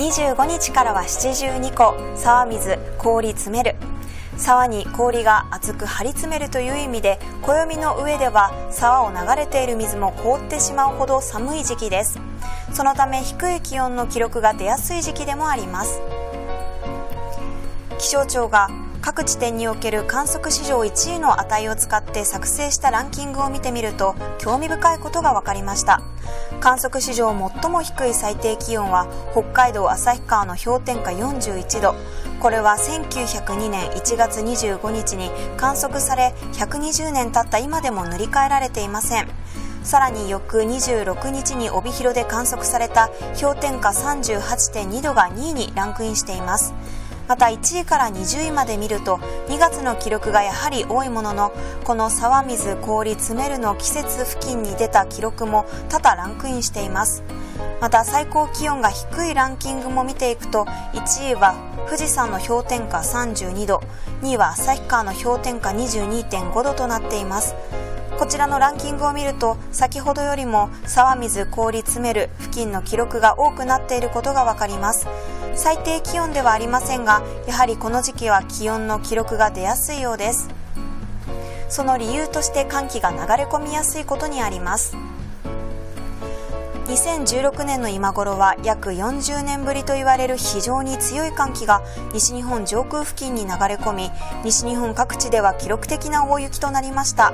25日からは72個沢水氷詰める。沢に氷が厚く張り詰めるという意味で暦の上では沢を流れている水も凍ってしまうほど寒い時期です。そのため低い気温の記録が出やすい時期でもあります。気象庁が各地点における観測史上1位の値を使って作成したランキングを見てみると興味深いことが分かりました。観測史上最も低い最低気温は北海道旭川の氷点下41度。これは1902年1月25日に観測され120年経った今でも塗り替えられていません。さらに翌26日に帯広で観測された氷点下38.2度が2位にランクインしています。また1位から20位まで見ると2月の記録がやはり多いもののこの沢水氷詰めるの季節付近に出た記録も多々ランクインしています。また最高気温が低いランキングも見ていくと1位は富士山の氷点下32度2位は旭川の氷点下22.5度となっています。こちらのランキングを見ると先ほどよりも沢水氷詰める付近の記録が多くなっていることがわかります。最低気温ではありませんがやはりこの時期は気温の記録が出やすいようです。その理由として寒気が流れ込みやすいことにあります。2016年の今頃は約40年ぶりと言われる非常に強い寒気が西日本上空付近に流れ込み西日本各地では記録的な大雪となりました。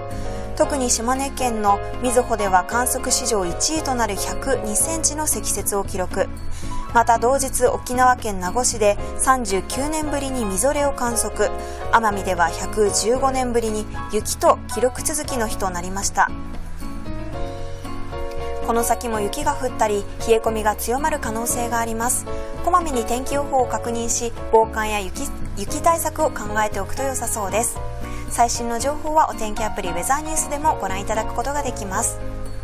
特に島根県の瑞穂では観測史上1位となる102センチの積雪を記録。また同日沖縄県名護市で39年ぶりにみぞれを観測。奄美では115年ぶりに雪と記録続きの日となりました。この先も雪が降ったり冷え込みが強まる可能性があります。こまめに天気予報を確認し防寒や雪雪対策を考えておくと良さそうです。最新の情報はお天気アプリウェザーニュースでもご覧いただくことができます。